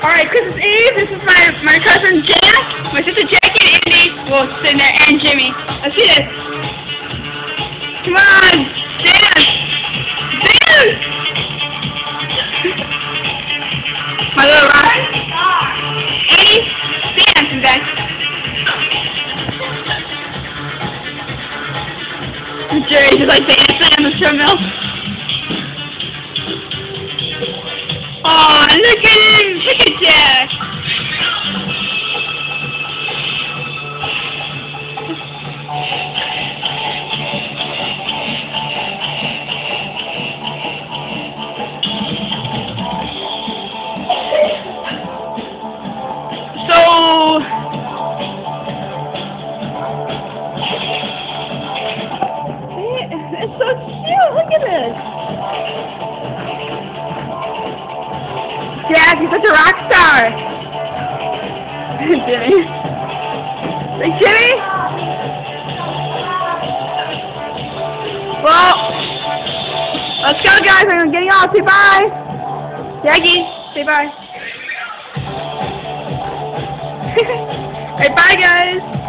Alright, Christmas Eve. This is my my cousin Jack, my sister Jackie, and Andy. Well, sitting there, and Jimmy. Let's see this. Come on, dance, dance. my little rock. Andy, dance, and then. Jerry's just like dancing on the treadmill. So... It's so Jack, you're such a rock star! Jimmy. Like, Jimmy? Well, let's go, guys. I'm getting off. Say bye. Jackie, say bye. hey, bye, guys.